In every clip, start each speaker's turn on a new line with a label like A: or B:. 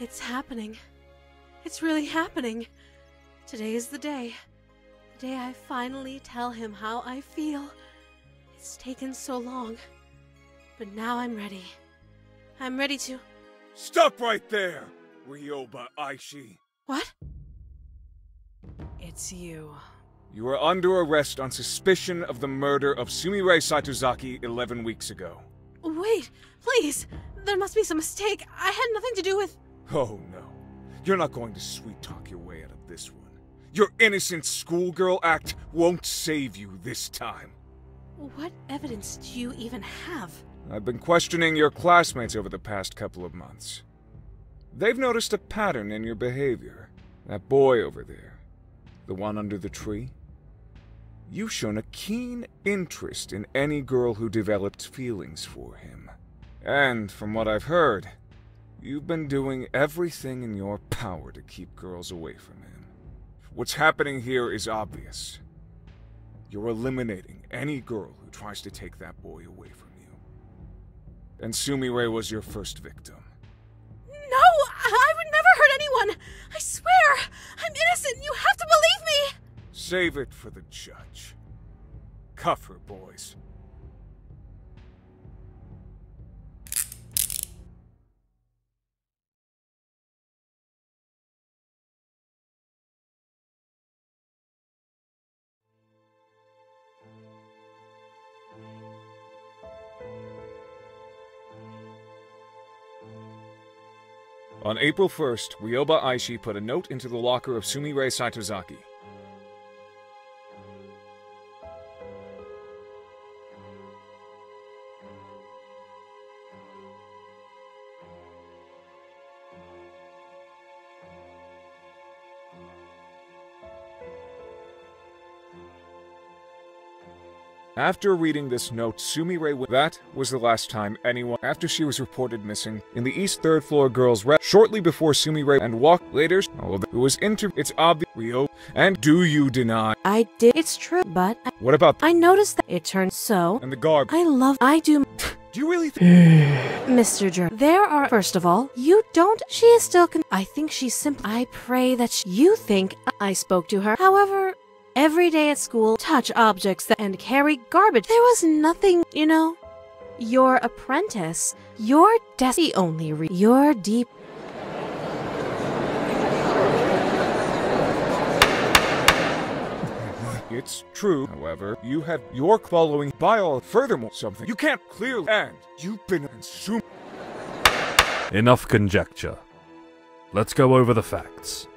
A: It's happening. It's really happening. Today is the day. The day I finally tell him how I feel. It's taken so long. But now I'm ready. I'm ready to.
B: Stop right there, Ryoba Aishi.
A: What? It's you.
B: You are under arrest on suspicion of the murder of Sumire Saitozaki 11 weeks ago.
A: Wait, please! There must be some mistake. I had nothing to do with.
B: Oh no. You're not going to sweet talk your way out of this one. Your innocent schoolgirl act won't save you this time.
A: What evidence do you even have?
B: I've been questioning your classmates over the past couple of months. They've noticed a pattern in your behavior. That boy over there, the one under the tree. You've shown a keen interest in any girl who developed feelings for him. And from what I've heard, you've been doing everything in your power to keep girls away from him. What's happening here is obvious. You're eliminating any girl who tries to take that boy away from you. And Sumire was your first victim.
A: No! I would never hurt anyone! I swear! I'm innocent! You have to believe me!
B: Save it for the judge. Cuff her, boys. On April 1st, Ryoba Aishi put a note into the locker of Sumire Saitozaki. After reading this note, Sumire w- that was the last time anyone after she was reported missing in the East Third Floor girls' rest shortly before Sumire and walk later oh, it was inter it's obvious Rio and do you deny
A: I did. It's true, but I,
B: what about
A: I noticed that it turned so.
B: and the garb
A: I love. I do.
B: do you really think
A: Mr. Jer, there are. First of all, you don't. She is still. Con- I think she's simply. I pray that you think I spoke to her. However, every day at school, touch objects that, and carry garbage. There was nothing, you know. Your apprentice, your des- the only re- your deep.
B: it's true however you have your following by all furthermore something you can't clearly and you've been consumed
C: Enough conjecture. Let's go over the facts.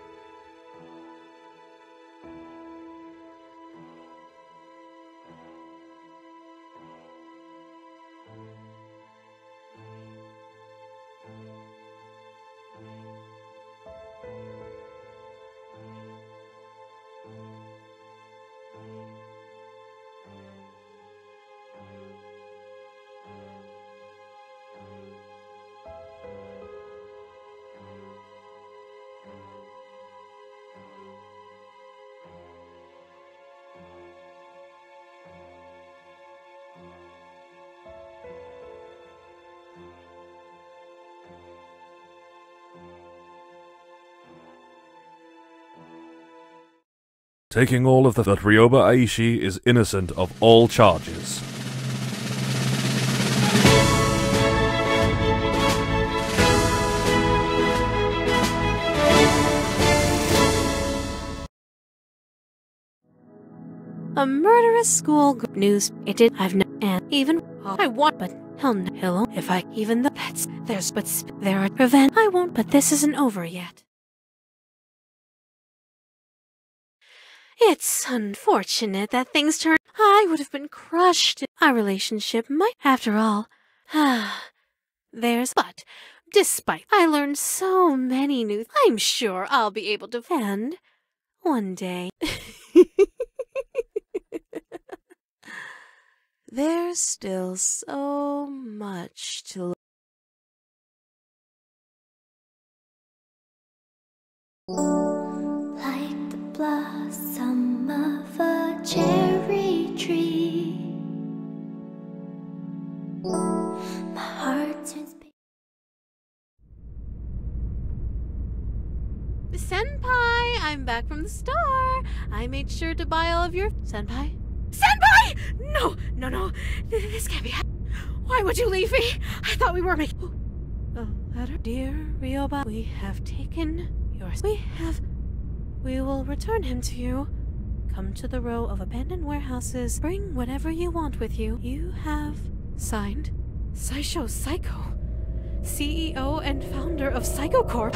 C: Taking all of the that Ryoba Aishi is innocent of all charges.
A: A murderous school g- news. It did. I've no. And even. I want. But hell no. Hello. If I. Even the that's. There's. But there are. Prevent. I won't. But this isn't over yet. It's unfortunate that things turned. I would have been crushed. Our relationship might. After all. There's. But. Despite. I learned so many new. I'm sure I'll be able to. And. One day. There's still so much to
D: like the blossom
A: I'm back from the store. I made sure to buy all of your senpai. Senpai! No, no, no. This can't be. hap- Why would you leave me? I thought we were making. A oh, letter, dear Ryoba. We have taken yours. We have. We will return him to you. Come to the row of abandoned warehouses. Bring whatever you want with you. You have signed Saisho Saikou, CEO and founder of Saikou Corp.